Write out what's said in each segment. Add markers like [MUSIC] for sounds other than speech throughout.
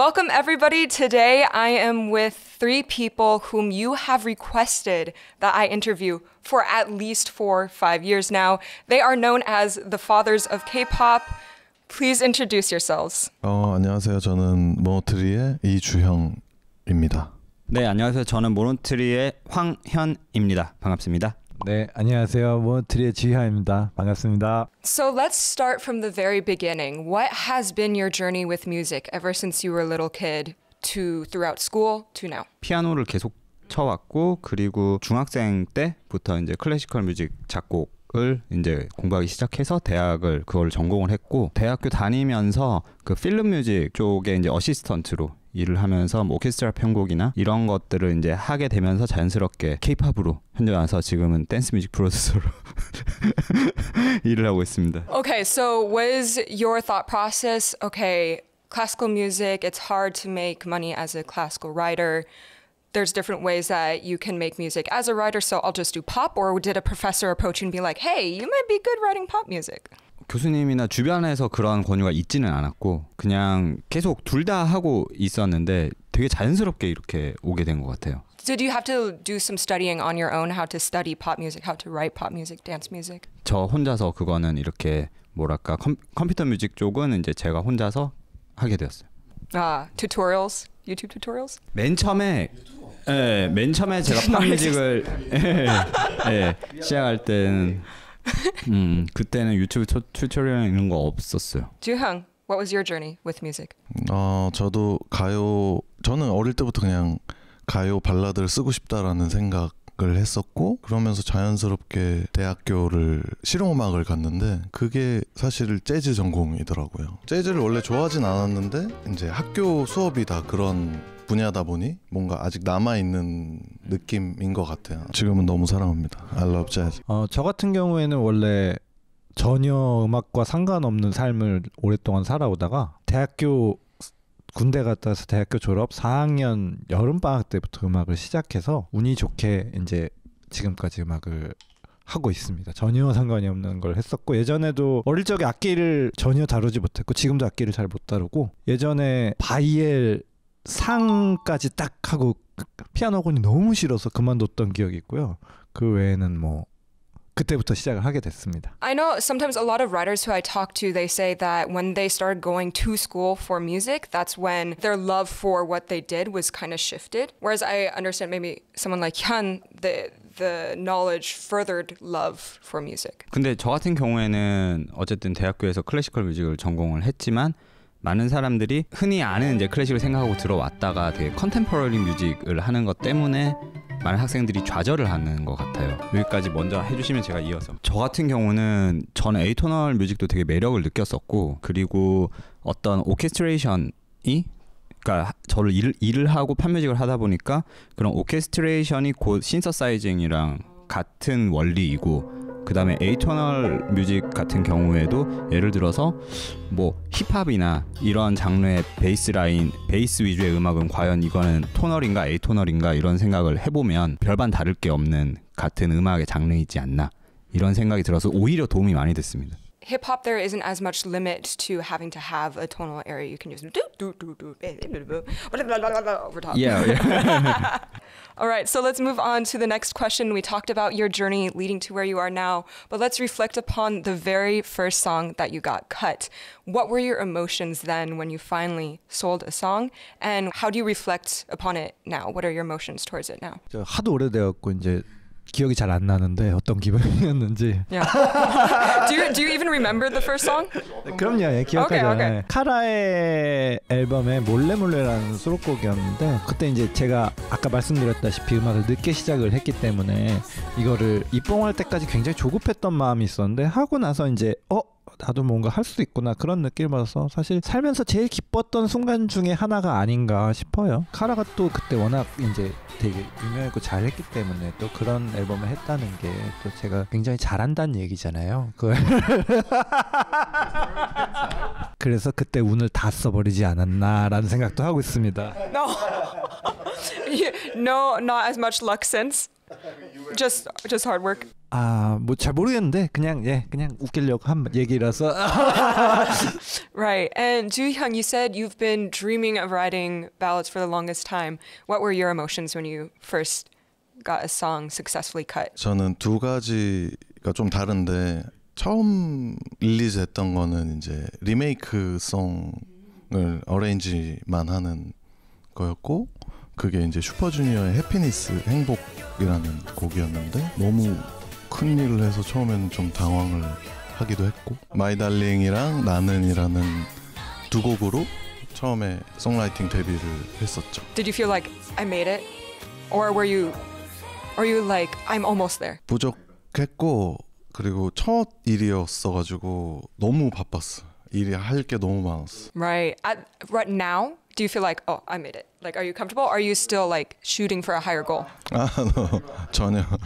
Welcome, everybody. Today I am with three people whom you have requested that I interview for at least four, five years now. They are known as the fathers of K pop. Please introduce yourselves. 어, 안녕하세요. 저는 모노트리의 이주형입니다. 네, 안녕하세요. 저는 모노트리의 황현입니다. 반갑습니다. 네, 안녕하세요. 모트리의 지하입니다. 반갑습니다. So let's start from the very beginning. What has been your journey with music ever since you were a little kid to throughout school to now? 피아노를 계속 쳐왔고 그리고 중학생 때부터 이제 classical music 작곡 을 이제 공부하기 시작해서 대학을 그걸 전공을 했고 대학교 다니면서 그 film music 쪽에 이제 어시스턴트로 일을 하면서 뭐 오케스트라 편곡이나 이런 것들을 이제 하게 되면서 자연스럽게 케이팝으로 현재 와서 지금은 댄스 뮤직 프로듀서로 [LAUGHS] 일을 하고 있습니다. Okay, so was your thought process okay, classical music, it's hard to make money as a classical writer. There's different ways that you can make music as a writer, so I'll just do pop. Or did a professor approach you and be like, hey, you might be good writing pop music? 교수님이나 주변에서 그런 권유가 있지는 않았고 그냥 계속 둘 다 하고 있었는데 되게 자연스럽게 이렇게 오게 된 것 같아요. Did you have to do some studying on your own how to study pop music, how to write pop music, dance music? 저 혼자서 그거는 이렇게 뭐랄까 컴, 컴퓨터 뮤직 쪽은 이제 제가 혼자서 하게 되었어요. Ah, tutorials, YouTube tutorials? 맨 처음에 예, 맨 처음에 제가 pop music을 예, 예, 시작할 때는 [LAUGHS] 음, 그때는 유튜브 튜, tutorial 이런 거 없었어요. Juhyung, what was your journey with music? 어, 저도 가요 저는 어릴 때부터 그냥 가요 발라드를 쓰고 싶다라는 생각 을 했었고 그러면서 자연스럽게 대학교를 실용음악을 갔는데 그게 사실 재즈 전공이더라고요. 재즈를 원래 좋아하진 않았는데 이제 학교 수업이 다 그런 분야다 보니 뭔가 아직 남아 있는 느낌인 것 같아요. 지금은 너무 사랑합니다. I love jazz. 어, 저 같은 경우에는 원래 전혀 음악과 상관없는 삶을 오랫동안 살아오다가 대학교 군대 갔다 와서 대학교 졸업 4학년 여름 방학 때부터 음악을 시작해서 운이 좋게 이제 지금까지 음악을 하고 있습니다. 전혀 상관이 없는 걸 했었고 예전에도 어릴 적에 악기를 전혀 다루지 못했고 지금도 악기를 잘 못 다루고 예전에 바이엘 상까지 딱 하고 피아노곤이 너무 싫어서 그만뒀던 기억이 있고요. 그 외에는 뭐 그때부터 시작을 하게 됐습니다. I know sometimes a lot of writers who I talk to, they say that when they started going to school for music, that's when their love for what they did was kind of shifted. Whereas I understand maybe someone like Hyun, the the knowledge furthered love for music. 근데 저 같은 경우에는 어쨌든 대학교에서 클래시컬 뮤직을 전공을 했지만 많은 사람들이 흔히 아는 이제 클래식을 생각하고 들어왔다가 되게 contemporary music을 하는 것 때문에 많은 학생들이 좌절을 하는 것 같아요. 여기까지 먼저 해주시면 제가 이어서 저 같은 경우는 저는 atonal music도 되게 매력을 느꼈었고 그리고 어떤 오케스트레이션이 그러니까 저를 일, 일을 하고 film music을 하다 보니까 그런 오케스트레이션이 곧 synthesizing이랑 같은 원리이고 그 다음에 atonal music 같은 경우에도 예를 들어서 뭐 힙합이나 이런 장르의 베이스 라인, 베이스 위주의 음악은 과연 이거는 토널인가 에이토널인가 이런 생각을 해보면 별반 다를 게 없는 같은 음악의 장르이지 않나 이런 생각이 들어서 오히려 도움이 많이 됐습니다. Hip hop, there isn't as much limit to having to have a tonal area. You can use do do do do over top. Yeah, yeah. [LAUGHS] All right, so let's move on to the next question. We talked about your journey leading to where you are now, but let's reflect upon the very first song that you got cut. What were your emotions then when you finally sold a song, and how do you reflect upon it now? What are your emotions towards it now? 저 하도 오래돼갖고 이제 기억이 잘 안 나는데 어떤 기분이었는지. Yeah. do you do you even remember the first song? 네, 그럼요, 예, 기억하죠. 오케이, 오케이. 예. 카라의 앨범에 몰래 몰래라는 수록곡이었는데 그때 이제 제가 아까 말씀드렸다시피 음악을 늦게 시작을 했기 때문에 이거를 입봉할 때까지 굉장히 조급했던 마음이 있었는데 하고 나서 이제 어 나도 뭔가 할 수 있구나 그런 느낌을 받아서 사실 살면서 제일 기뻤던 순간 중에 하나가 아닌가 싶어요. 카라가 또 그때 워낙 이제 되게 유명했고 잘했기 때문에 또 그런 앨범을 했다는 게 또 제가 굉장히 잘한다는 얘기잖아요. 그 [LAUGHS] 그래서 그때 운을 다 써버리지 않았나라는 생각도 하고 있습니다. No. [LAUGHS] no, not as much luck since. Just just hard work. 아, 뭐 잘 모르겠는데 그냥 예, 그냥 웃기려고 한 얘기라서 Right. And Ju Hyun, you said you've been dreaming of writing ballads for the longest time. What were your emotions when you first got a song successfully cut? 저는 두 가지가 좀 다른데 처음 릴리즈 했던 거는 이제 리메이크 송을 어레인지만 하는 거였고 그게 이제 슈퍼주니어의 Happiness 행복이라는 곡이었는데 너무 큰 일을 해서 처음에는 좀 당황을 하기도 했고 My Darling이랑 나는이라는 두 곡으로 처음에 songwriting 데뷔를 했었죠. Did you feel like I made it? Or were you or you like I'm almost there? 부족했고 그리고 첫 일이었어가지고 너무 바빴어. 일이 할 게 너무 많았어. Right. At, right now, do you feel like, oh, I made it? Like, are you comfortable? Or are you still like shooting for a higher goal? 아, 너 전혀 나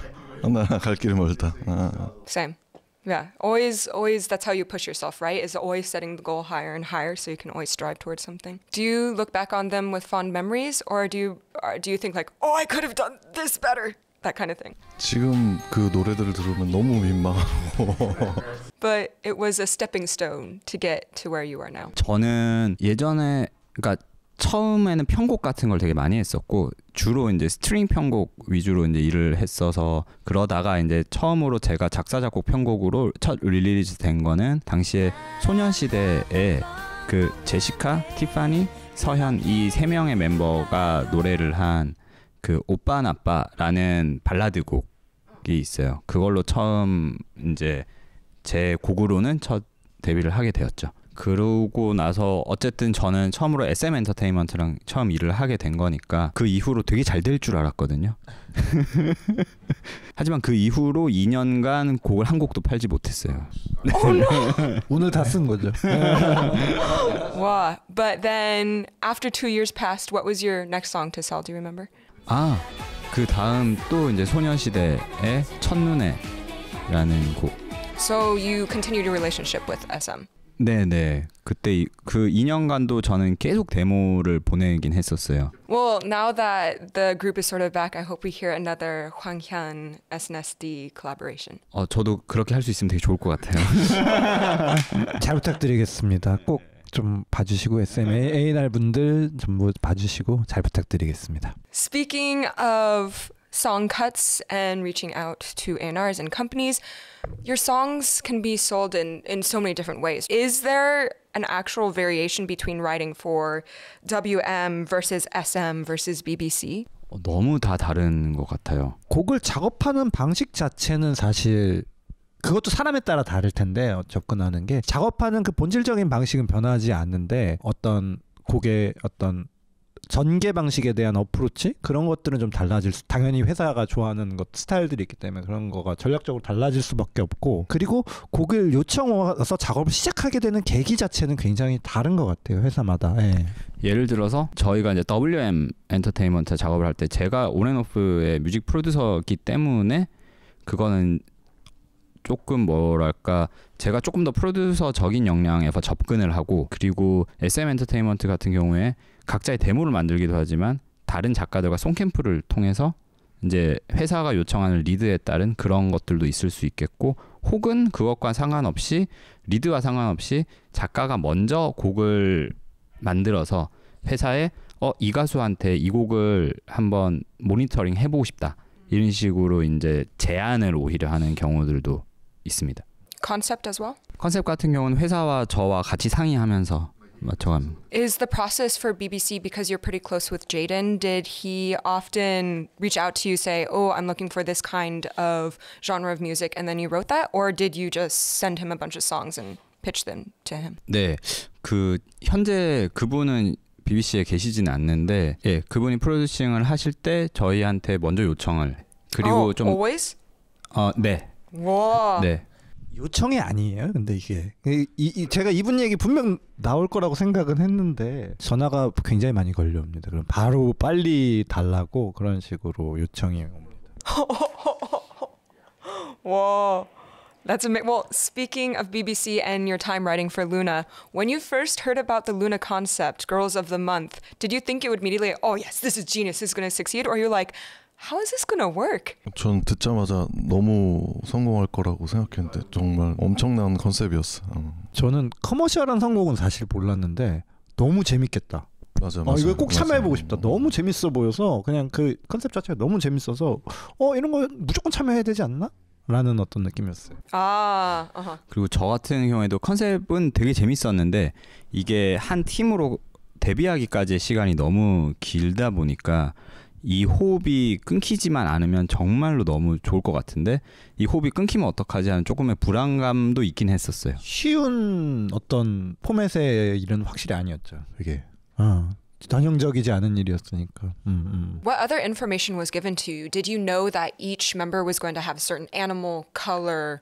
[LAUGHS] 갈 길이 멀다. 아. Same. Yeah. Always, always, that's how you push yourself, right? Is always setting the goal higher and higher so you can always strive towards something. Do you look back on them with fond memories or do you, or do you think like, oh, I could have done this better? That kind of thing. 지금 그 노래들을 들으면 너무 민망하고 [LAUGHS] But it was a stepping stone to get to where you are now. 저는 예전에 그러니까 처음에는 편곡 같은 걸 되게 많이 했었고 주로 이제 string 편곡 위주로 이제 일을 했어서 그러다가 이제 처음으로 제가 작사 작곡 편곡으로 첫 release 된 거는 당시에 소녀시대에 그 제시카, 티파니, 서현 이 세 명의 멤버가 노래를 한 그 오빠 나빠라는 발라드 곡이 있어요. 그걸로 처음 이제 제 곡으로는 첫 데뷔를 하게 되었죠. 그러고 나서 어쨌든 저는 처음으로 SM 엔터테인먼트랑 처음 일을 하게 된 거니까 그 이후로 되게 잘 될 줄 알았거든요. 하지만 그 이후로 2년간 곡을 한 곡도 팔지 못했어요. 오늘 다 쓴 거죠. Wow. But then after two years passed, what was your next song to sell? Do you remember? 아, 그 다음 또 이제 소년시대의 첫눈에라는 곡. So you continued your relationship with SM. 네네. 그때 이- 그 2년간도 저는 계속 데모를 보내긴 했었어요. Well, now that the group is sort of back, I hope we hear another Hwang Hyun SNSD collaboration. 어, 저도 그렇게 할 수 있으면 되게 좋을 것 같아요. 잘 부탁드리겠습니다. 꼭 좀 봐주시고 SM A&R 분들 전부 봐주시고 잘 부탁드리겠습니다. Speaking of song cuts and reaching out to A&Rs and companies, your songs can be sold in, in so many different ways. Is there an actual variation between writing for WM versus SM versus BBC? 어, 너무 다 다른 것 같아요. 곡을 작업하는 방식 자체는 사실 그것도 사람에 따라 다를 텐데 어, 접근하는 게 작업하는 그 본질적인 방식은 변하지 않는데 어떤 곡의 어떤 전개 방식에 대한 어프로치 그런 것들은 좀 달라질 수 당연히 회사가 좋아하는 것 스타일들이 있기 때문에 그런 거가 전략적으로 달라질 수밖에 없고 그리고 곡을 요청 와서 작업을 시작하게 되는 계기 자체는 굉장히 다른 것 같아요 회사마다 예. 예를 들어서 저희가 이제 WM 엔터테인먼트 작업을 할 때 제가 온앤오프의 뮤직 프로듀서기 때문에 그거는 조금 뭐랄까 제가 조금 더 프로듀서적인 역량에서 접근을 하고 그리고 SM 엔터테인먼트 같은 경우에 각자의 데모를 만들기도 하지만 다른 작가들과 송캠프를 통해서 이제 회사가 요청하는 리드에 따른 그런 것들도 있을 수 있겠고 혹은 그것과 상관없이 리드와 상관없이 작가가 먼저 곡을 만들어서 회사에 어 이 가수한테 이 곡을 한번 모니터링 해보고 싶다 이런 식으로 이제 제안을 오히려 하는 경우들도 있습니다. Concept as well? 컨셉 같은 경우는 회사와 저와 같이 상의하면서 맞춰갑니다. Is the process for BBC because you're pretty close with Jaden? Did he often reach out to you, say, "Oh, I'm looking for this kind of genre of music," and then you wrote that, or did you just send him a bunch of songs and pitch them to him? 네, 그 현재 그분은 BBC에 계시진 않는데, 예, 그분이 프로듀싱을 하실 때 저희한테 먼저 요청을 그리고 oh, 좀 always. 어, 네, Whoa. 네, 요청이 아니에요. 근데 이게 이, 이- 제가 이분 얘기 분명 나올 거라고 생각은 했는데 전화가 굉장히 많이 걸려옵니다. 그럼 바로 빨리 달라고 그런 식으로 요청이 옵니다. Whoa. That's amazing. Well, speaking of BBC and your time writing for Luna, when you first heard about the Luna concept, Girls of the Month, did you think it would immediately, oh yes, this is genius, this is going to succeed? Or you're like, how is this going to work? 전 듣자마자 너무 성공할 거라고 생각했는데 정말 엄청난 컨셉이었어. 어. 저는 커머셜한 성공은 사실 몰랐는데 너무 재밌겠다. 맞아, 어, 맞아. 이거 꼭. 참여해보고 싶다. 너무 재밌어 보여서 그냥 그 컨셉 자체가 너무 재밌어서 어 이런 거 무조건 참여해야 되지 않나? 라는 어떤 느낌이었어요. Ah, uh-huh. 그리고 저 같은 경우에도 컨셉은 되게 재밌었는데 이게 한 팀으로 데뷔하기까지의 시간이 너무 길다 보니까 이 호흡이 끊기지만 않으면 정말로 너무 좋을 것 같은데 이 호흡이 끊기면 어떡하지 하는 조금의 불안감도 있긴 했었어요. 쉬운 어떤 포맷의 일은 확실히 아니었죠. 그게 어, 전형적이지 않은 일이었으니까. 음, 음. What other information was given to you? Did you know that each member was going to have a certain animal, color,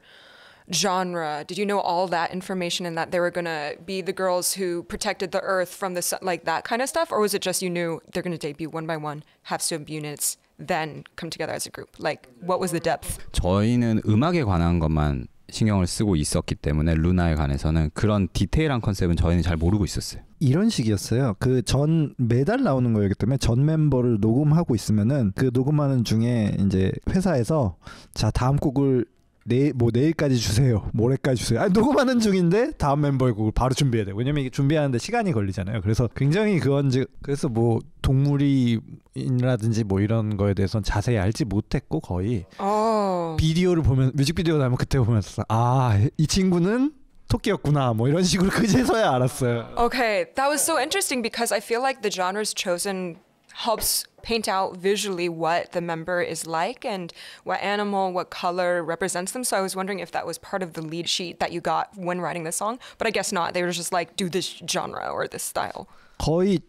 genre? Did you know all that information and that they were going to be the girls who protected the earth from the sun, like that kind of stuff? Or was it just you knew they're going to debut one by one, have subunits, then come together as a group? Like, what was the depth? 저희는 음악에 관한 것만 신경을 쓰고 있었기 때문에 루나에 관해서는 그런 디테일한 컨셉은 저희는 잘 모르고 있었어요. 이런 식이었어요. 그 전 매달 나오는 거였기 때문에 전 멤버를 녹음하고 있으면은 그 녹음하는 중에 이제 회사에서 자 다음 곡을 내뭐 내일까지 주세요, 모레까지 주세요. 아니 녹음하는 중인데 다음 멤버의 곡을 바로 준비해야 돼요. 왜냐면 이게 준비하는데 시간이 걸리잖아요. 그래서 굉장히 그건지 그래서 뭐 동물이라든지 뭐 이런 거에 대해서는 자세히 알지 못했고 거의 Oh. 비디오를 보면 뮤직비디오 나오면 그때 보면서 아 이 친구는 토끼였구나 뭐 이런 식으로 [LAUGHS] 그제서야 알았어요. Okay, that was so interesting because I feel like the genres chosen helps paint out visually what the member is like and what animal, what color represents them. So I was wondering if that was part of the lead sheet that you got when writing the song, but I guess not. They were just like, do this genre or this style. 거의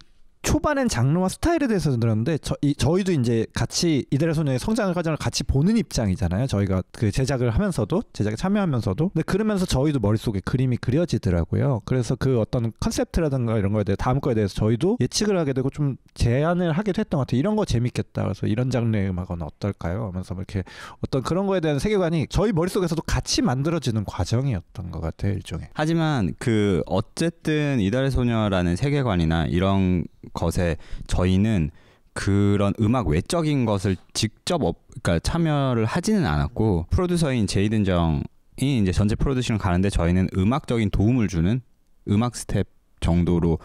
초반엔 장르와 스타일에 대해서 들었는데 저, 이, 저희도 이제 같이 이달의 소녀의 성장을 과정을 같이 보는 입장이잖아요. 저희가 그 제작을 하면서도 제작에 참여하면서도 근데 그러면서 저희도 머릿속에 그림이 그려지더라고요. 그래서 그 어떤 컨셉트라든가 이런 거에 대해 다음 거에 대해서 저희도 예측을 하게 되고 좀 제안을 하기도 했던 것 같아요. 이런 거 재밌겠다. 그래서 이런 장르의 음악은 어떨까요? 하면서 뭐 이렇게 어떤 그런 거에 대한 세계관이 저희 머릿속에서도 같이 만들어지는 과정이었던 것 같아요. 일종의. 하지만 그 어쨌든 이달의 소녀라는 세계관이나 이런 것에 저희는 그런 음악 외적인 것을 직접 업, 그러니까 참여를 하지는 않았고 프로듀서인 제이든 정이 이제 전체 producing을 가는데 저희는 음악적인 도움을 주는 음악 스텝 정도로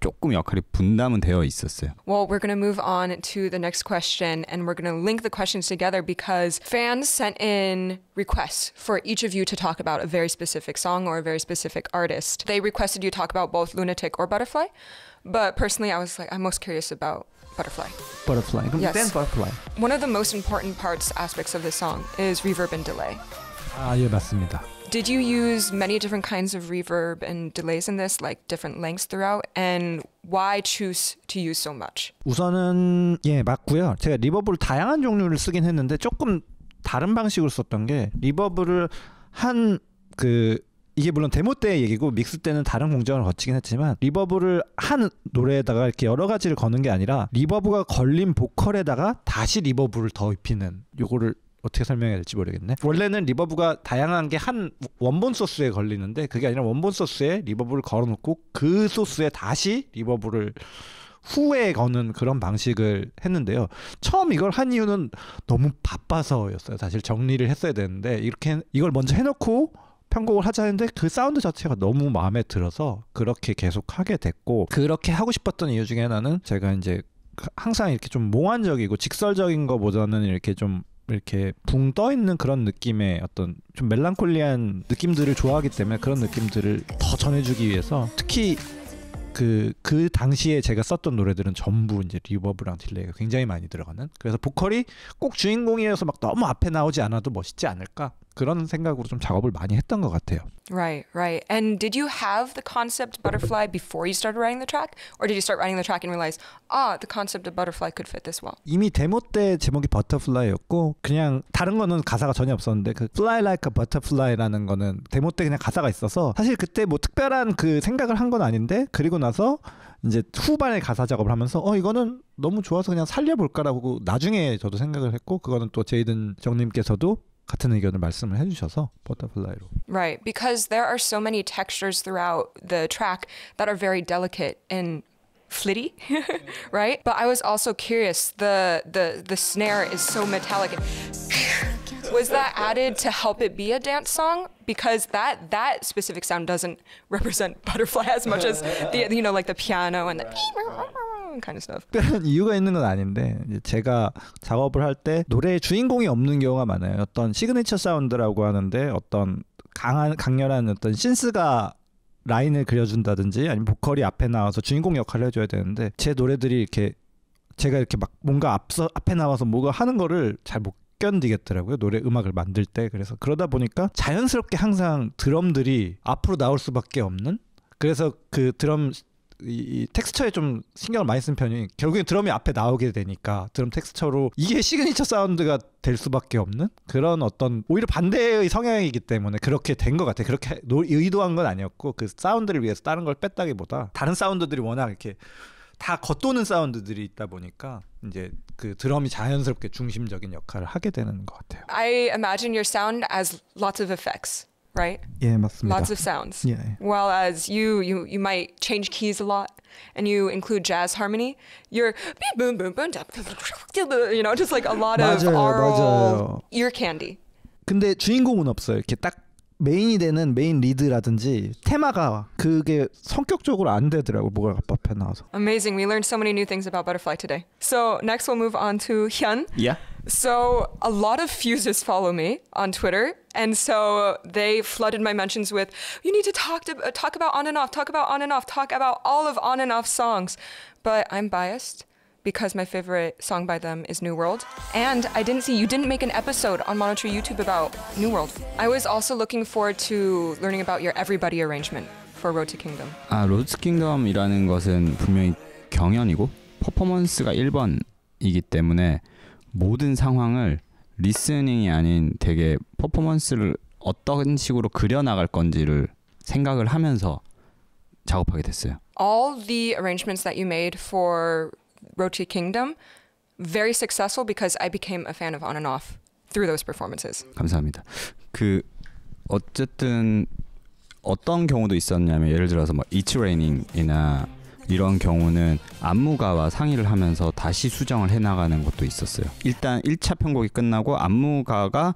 조금 역할이 분담은 되어 있었어요. Well, we're going to move on to the next question and we're going to link the questions together because fans sent in requests for each of you to talk about a very specific song or a very specific artist. They requested you talk about both Lunatic or Butterfly, but personally, I was like, I'm most curious about Butterfly. Butterfly. 그럼 Yes. 댄 Butterfly. One of the most important parts, aspects of this song is reverb and delay. 아, 예, 맞습니다. Did you use many different kinds of reverb and delays in this, like different lengths throughout? And why choose to use so much? 우선은 예 맞고요. 제가 리버브를 다양한 종류를 쓰긴 했는데 조금 다른 방식으로 썼던 게 리버브를 한 그 이게 물론 데모 때 얘기고 mix 때는 다른 공정을 거치긴 했지만 reverb를 한 노래에다가 이렇게 여러 가지를 거는 게 아니라 reverb가 걸린 보컬에다가 다시 reverb를 더 입히는 요거를 어떻게 설명해야 될지 모르겠네. 원래는 reverb가 다양한 게 한 원본 소스에 걸리는데 그게 아니라 원본 소스에 reverb를 걸어놓고 그 소스에 다시 reverb를 후에 거는 그런 방식을 했는데요. 처음 이걸 한 이유는 너무 바빠서였어요. 사실 정리를 했어야 되는데 이렇게 이걸 먼저 해놓고 편곡을 하자 했는데 그 사운드 자체가 너무 마음에 들어서 그렇게 계속 하게 됐고 그렇게 하고 싶었던 이유 중에 하나는 제가 이제 항상 이렇게 좀 몽환적이고 직설적인 거보다는 이렇게 좀 이렇게 붕 떠 있는 그런 느낌의 어떤 좀 멜랑콜리한 느낌들을 좋아하기 때문에 그런 느낌들을 더 전해주기 위해서 특히 그, 그 당시에 제가 썼던 노래들은 전부 이제 reverb랑 delay가 굉장히 많이 들어가는 그래서 보컬이 꼭 주인공이어서 막 너무 앞에 나오지 않아도 멋있지 않을까 그런 생각으로 좀 작업을 많이 했던 것 같아요. Right, right. And did you have the concept butterfly before you started writing the track? Or did you start writing the track and realize, ah, the concept of butterfly could fit this well? 이미 데모 때 제목이 Butterfly였고 그냥 다른 거는 가사가 전혀 없었는데 그 Fly Like a Butterfly라는 거는 데모 때 그냥 가사가 있어서 사실 그때 뭐 특별한 그 생각을 한 건 아닌데 그리고 나서 이제 후반에 가사 작업을 하면서 어 이거는 너무 좋아서 그냥 살려볼까라고 나중에 저도 생각을 했고 그거는 또 제이든 정님께서도 같은 의견을 말씀을 해주셔서 버터플라이로. Right, because there are so many textures throughout the track that are very delicate and flitty, [LAUGHS] right? But I was also curious. The the the snare is so metallic. Was that added to help it be a dance song? Because that that specific sound doesn't [LAUGHS] represent butterfly as much as the you know like the piano and the Kind of stuff. 특별한 이유가 있는 건 아닌데 제가 작업을 할 때 노래의 주인공이 없는 경우가 많아요. 어떤 시그니처 사운드라고 하는데 어떤 강한 강렬한 어떤 synth가 라인을 그려준다든지 아니면 보컬이 앞에 나와서 주인공 역할을 해줘야 되는데 제 노래들이 이렇게 제가 이렇게 막 뭔가 앞서 앞에 나와서 뭐가 하는 거를 잘 못 견디겠더라고요 노래 음악을 만들 때 그래서 그러다 보니까 자연스럽게 항상 드럼들이 앞으로 나올 수밖에 없는 그래서 그 드럼 이, 이 텍스처에 좀 신경을 많이 쓴 편이 결국엔 드럼이 앞에 나오게 되니까 드럼 texture로 이게 signature sound가 될 수밖에 없는 그런 어떤 오히려 반대의 성향이기 때문에 그렇게 된 것 같아요. 그렇게 노, 의도한 건 아니었고 그 사운드를 위해서 다른 걸 뺐다기보다 다른 사운드들이 워낙 이렇게 다 겉도는 사운드들이 있다 보니까 이제 그 드럼이 자연스럽게 중심적인 역할을 하게 되는 것 같아요. I imagine your sound as lots of effects, right? 예 맞습니다. Lots of sounds. 예. While as you you you might change keys a lot and you include jazz harmony, you're beep, boom boom boom da, you know just like a lot of 맞아요, aural 맞아요. ear candy. 근데 주인공은 없어요. 이렇게 딱 메인이 되는 메인 리드라든지 테마가 그게 성격적으로 안 되더라고 뭐가 앞에 나와서. Amazing. We learned so many new things about butterfly today. So next we'll move on to Hyun. Yeah. So a lot of fuses follow me on Twitter, and so they flooded my mentions with, "You need to talk to uh, talk about on and off, talk about on and off, talk about all of on and off songs." But I'm biased because my favorite song by them is New World, and I didn't see you didn't make an episode on Monitor YouTube about New World. I was also looking forward to learning about your Everybody arrangement for Road to Kingdom. 아 로드 킹덤이라는 것은 분명히 경연이고 퍼포먼스가 1번이기 때문에 모든 상황을 리스닝이 아닌 되게 퍼포먼스를 어떤 식으로 그려 나갈 건지를 생각을 하면서 작업하게 됐어요. all the arrangements that you made for Road to Kingdom very successful because I became a fan of On and Off through those performances. 감사합니다. 그 어쨌든 어떤 경우도 있었냐면 예를 들어서 뭐 It's Raining이나 이런 경우는 안무가와 상의를 하면서 다시 수정을 해 나가는 것도 있었어요. 일단 1차 편곡이 끝나고 안무가가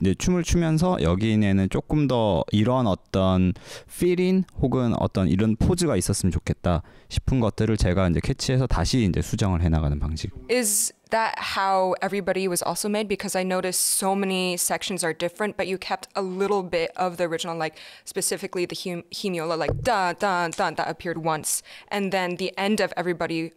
이제 춤을 추면서 여기에는 조금 더 이런 어떤 필인 혹은 어떤 이런 포즈가 있었으면 좋겠다 싶은 것들을 제가 이제 캐치해서 다시 이제 수정을 해 나가는 방식. Is that how everybody was also made? Because I noticed so many sections are different, but you kept a little bit of the original, like specifically the hum- hemiola, like da da da, that appeared once, and then the end of everybody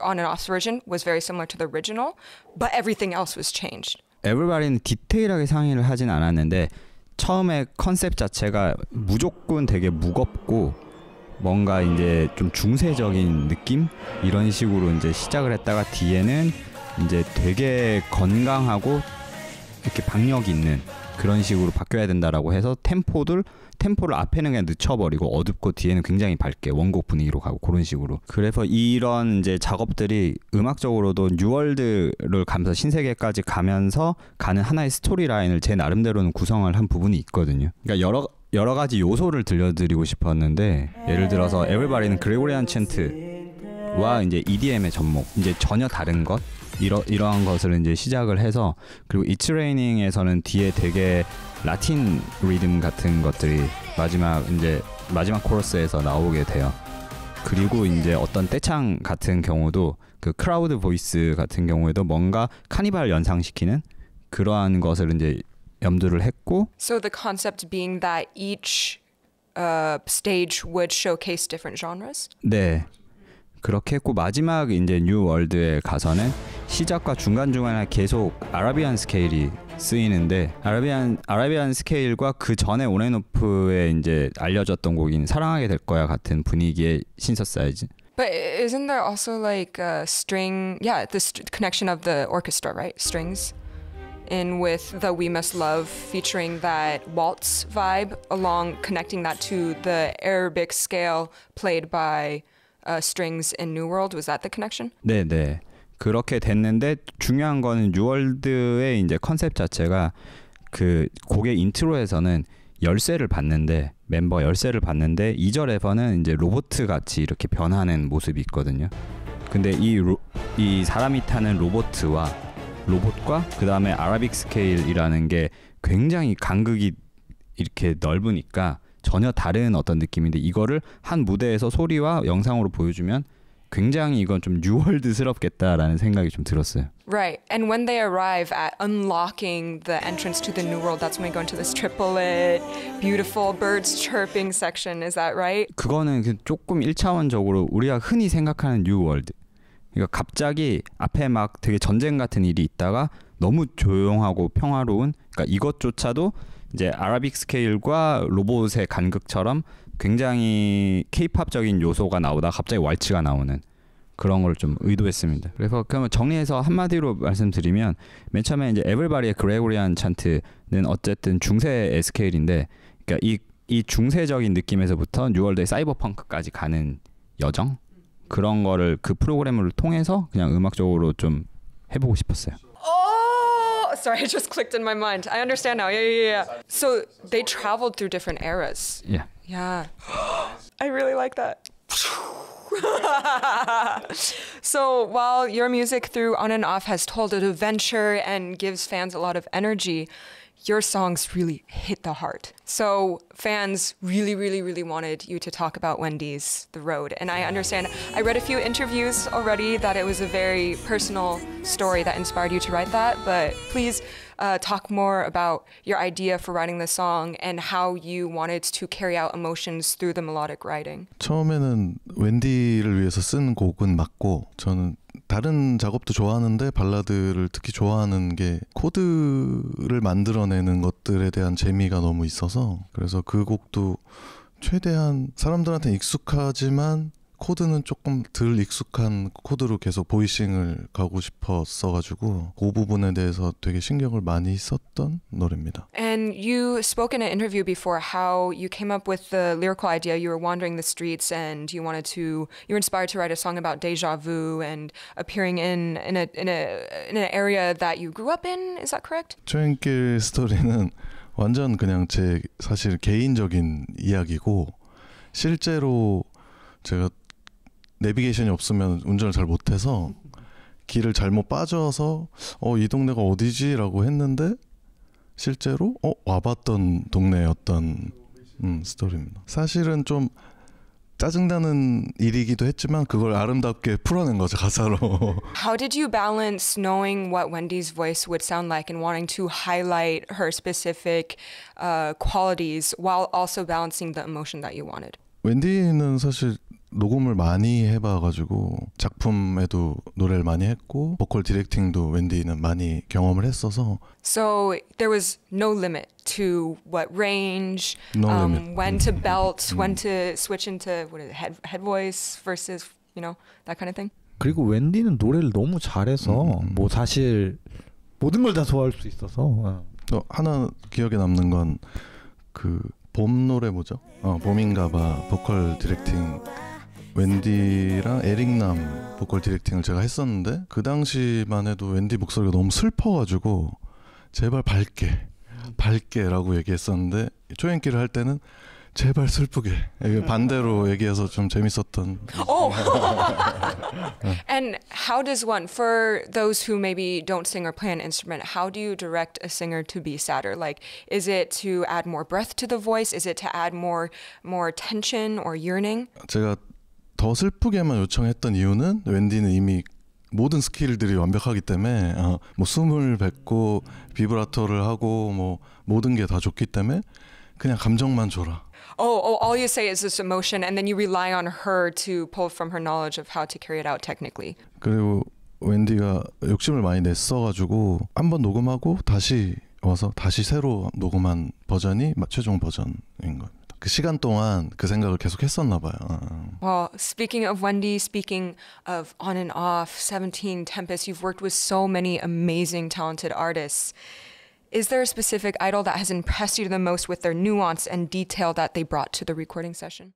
on and off version was very similar to the original, but everything else was changed. 에브리바디는 디테일하게 상의를 하진 않았는데 처음에 컨셉 자체가 무조건 되게 무겁고 뭔가 이제 좀 중세적인 느낌? 이런 식으로 이제 시작을 했다가 뒤에는 이제 되게 건강하고 이렇게 박력 있는 그런 식으로 바뀌어야 된다라고 해서 템포들 템포를 앞에는 그냥 늦춰버리고 어둡고 뒤에는 굉장히 밝게 원곡 분위기로 가고 그런 식으로 그래서 이런 이제 작업들이 음악적으로도 New World를 가면서 신세계까지 가면서 가는 하나의 스토리 라인을 제 나름대로는 구성을 한 부분이 있거든요. 그러니까 여러 여러 가지 요소를 들려드리고 싶었는데 예를 들어서 Everybody는 Gregorian chant와 이제 EDM의 접목 이제 전혀 다른 것 이러 이러한 것을 이제 시작을 해서 그리고 It's Raining에서는 뒤에 되게 라틴 리듬 같은 것들이 마지막 이제 마지막 코러스에서 나오게 돼요. 그리고 이제 어떤 떼창 같은 경우도 그 crowd voice 같은 경우에도 뭔가 카니발 연상시키는 그러한 것을 이제 염두를 했고 So the concept being that each uh, stage would showcase different genres. 네. 그렇게 했고 마지막 이제 New World에 가서는 시작과 중간 중간에 계속 Arabian scale이 쓰이는데 Arabian Arabian scale과 그 전에 온앤오프에 이제 알려졌던 곡인 사랑하게 될 거야 같은 분위기의 신시사이저. But isn't there also like a string? Yeah, the st- connection of the orchestra, right? Strings. In with the We Must Love featuring that waltz vibe, along connecting that to the Arabic scale played by uh, strings in New World. Was that the connection? 네, 네. 그렇게 됐는데 중요한 거는 뉴월드의 이제 컨셉 자체가 그 곡의 인트로에서는 열쇠를 받는데 멤버 열쇠를 받는데 2절에서는 이제 로봇 같이 이렇게 변하는 모습이 있거든요. 근데 이, 로, 이 사람이 타는 로봇과 로봇과 그 다음에 아라빅 스케일이라는 게 굉장히 간극이 이렇게 넓으니까 전혀 다른 어떤 느낌인데 이거를 한 무대에서 소리와 영상으로 보여주면 굉장히 이건 좀 뉴월드스럽겠다라는 생각이 좀 들었어요. Right. And when they arrive at unlocking the entrance to the new world, that's when we go into this triplet, beautiful birds chirping section. Is that right? 그거는 그 조금 1차원적으로 우리가 흔히 생각하는 New World. 그러니까 갑자기 앞에 막 되게 전쟁 같은 일이 있다가 너무 조용하고 평화로운 그러니까 이것조차도 이제 Arabic scale과 로봇의 간극처럼 굉장히 케이팝적인 요소가 나오다 갑자기 왈츠가 나오는 그런 걸 좀 의도했습니다. 그래서 그러면 정리해서 한마디로 말씀드리면 맨 처음에 이제 Everybody의 Gregorian chant는 어쨌든 중세의 scale인데 그러니까 이, 이 중세적인 느낌에서부터 뉴월드의 사이버펑크까지 가는 여정 그런 거를 그 프로그램을 통해서 그냥 음악적으로 좀 해보고 싶었어요. Sorry, [LAUGHS] it just clicked in my mind. I understand now. Yeah, yeah, yeah. So they traveled through different eras. Yeah. Yeah. [GASPS] I really like that. [LAUGHS] so while your music through On and Off has told an adventure and gives fans a lot of energy, your songs really hit the heart. So fans really, really, really wanted you to talk about Wendy's The Road. And I understand I read a few interviews already that it was a very personal story that inspired you to write that. But please uh, talk more about your idea for writing the song and how you wanted to carry out emotions through the melodic writing. 처음에는 웬디를 위해서 쓴 곡은 맞고 저는 다른 작업도 좋아하는데 발라드를 특히 좋아하는 게 코드를 만들어내는 것들에 대한 재미가 너무 있어서 그래서 그 곡도 최대한 사람들한테 익숙하지만 코드는 조금 덜 익숙한 코드로 계속 보이싱을 가고 싶었어가지고 그 부분에 대해서 되게 신경을 많이 썼던 노래입니다. And you spoke in an interview before how you came up with the lyrical idea. You were wandering the streets and you wanted to, you were inspired to write a song about deja vu and appearing in, in, a, in, a, in an area that you grew up in. Is that correct? 초행길 스토리는 완전 그냥 제 사실 개인적인 이야기고 실제로 제가 내비게이션이 없으면 운전을 잘 못해서 길을 잘못 빠져서 어 이 동네가 어디지라고 했는데 실제로 어 와봤던 동네였던 음, 스토리입니다. 사실은 좀 짜증나는 일이기도 했지만 그걸 아름답게 풀어낸 거죠 가사로. How did you balance knowing what Wendy's voice would sound like and wanting to highlight her specific uh, qualities while also balancing the emotion that you wanted? 웬디는 사실 녹음을 많이 해봐가지고 작품에도 노래를 많이 했고 보컬 디렉팅도 웬디는 많이 경험을 했어서 So there was no limit to what range, No um, limit. when to belt, when to switch into what is it, head head voice versus you know that kind of thing. 그리고 웬디는 노래를 너무 잘해서 음. 뭐 사실 모든 걸다 좋아할 수 있어서 어. 또 하나 기억에 남는 건그 봄 노래 뭐죠? 어 봄인가봐 보컬 디렉팅 웬디랑 에릭남 보컬 디렉팅을 제가 했었는데 그 당시만 해도 웬디 목소리가 너무 슬퍼가지고 제발 밝게 밝게라고 얘기했었는데 초행길을 할 때는 제발 슬프게 반대로 얘기해서 좀 재밌었던 Oh. and how does one, for those who maybe don't sing or play an instrument, how do you direct a singer to be sadder? Like, is it to add more breath to the voice? Is it to add more more tension or yearning? 제가 더 슬프게만 요청했던 이유는 웬디는 이미 모든 스킬들이 완벽하기 때문에 어, 뭐 숨을 뱉고 비브라토를 하고 뭐 모든 게 다 좋기 때문에 그냥 감정만 줘라. Oh, oh, all you say is this emotion, and then you rely on her to pull from her knowledge of how to carry it out technically. 그리고 웬디가 욕심을 많이 냈어가지고 한번 녹음하고 다시 와서 다시 새로 녹음한 버전이 최종 버전인 겁니다. 그 시간 동안 그 생각을 계속 했었나 봐요. 어. Well, speaking of Wendy, speaking of on and off, 17 Tempest, you've worked with so many amazing, talented artists. Is there a specific idol that has impressed you the most with their nuance and detail that they brought to the recording session?